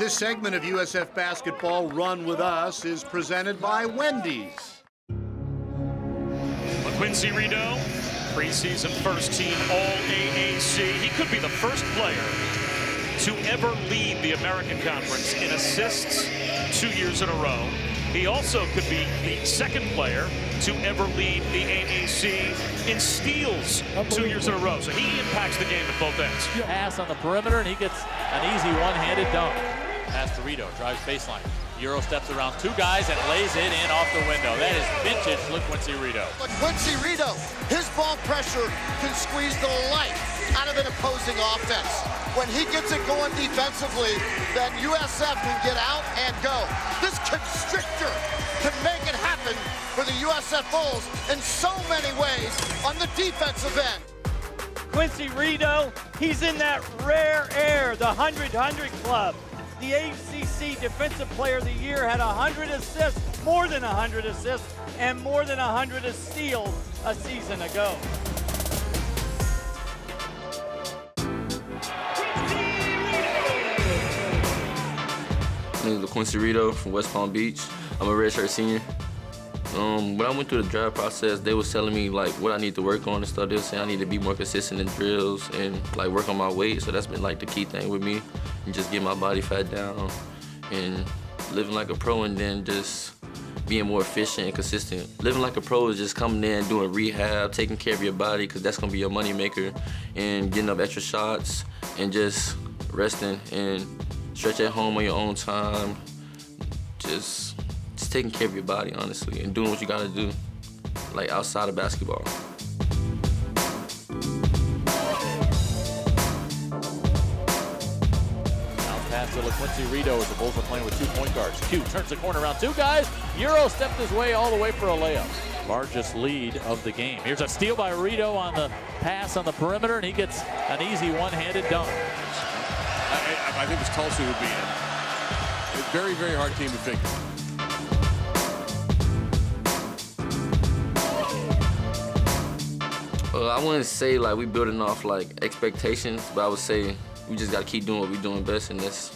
This segment of USF Basketball Run With Us is presented by Wendy's. Quincy Rideau, preseason first team All AAC. He could be the first player to ever lead the American Conference in assists two years in a row. He also could be the second player to ever lead the AAC in steals two years in a row. So he impacts the game at both ends. Pass on the perimeter, and he gets an easy one-handed dunk. Pass to Rideau, drives baseline. Euro steps around two guys and lays it in off the window. That is vintage LaQuincy Rideau. LaQuincy Rideau, his ball pressure can squeeze the life out of an opposing offense. When he gets it going defensively, then USF can get out and go. This constrictor can make it happen for the USF Bulls in so many ways on the defensive end. Quincy Rideau, he's in that rare air, the 100-100 club. The ACC Defensive Player of the Year had 100 assists, more than 100 assists, and more than 100 steals a season ago. My name is LaQuincy Rideau from West Palm Beach. I'm a redshirt senior. Um, when I went through the draft process, they was telling me like what I need to work on and stuff. They were saying I need to be more consistent in drills and like work on my weight. So that's been like the key thing with me, and just get my body fat down and living like a pro, and then just being more efficient and consistent. Living like a pro is just coming in, doing rehab, taking care of your body, because that's gonna be your money maker, and getting up extra shots, and just resting and stretch at home on your own time. Just just taking care of your body, honestly, and doing what you gotta do, like outside of basketball. To LaQuincy Rideau as the Bulls are playing with two point guards. Q turns the corner around two guys. Euro stepped his way all the way for a layup. Largest lead of the game. Here's a steal by Rideau on the pass on the perimeter, and he gets an easy one-handed dunk. I, I think it's Tulsa who'd be in. A very, very hard team to figure. Uh, I wouldn't say like we building off like expectations, but I would say we just gotta keep doing what we're doing best, and just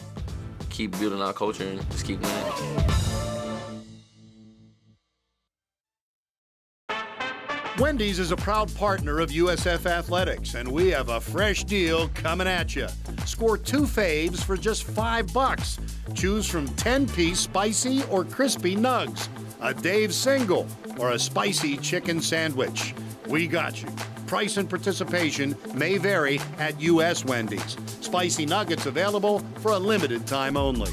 keep building our culture and just keep winning. Wendy's is a proud partner of USF Athletics, and we have a fresh deal coming at you. Score two faves for just five bucks. Choose from 10-piece spicy or crispy nugs, a Dave single, or a spicy chicken sandwich. We got you. Price and participation may vary at U.S. Wendy's. Spicy nuggets available for a limited time only.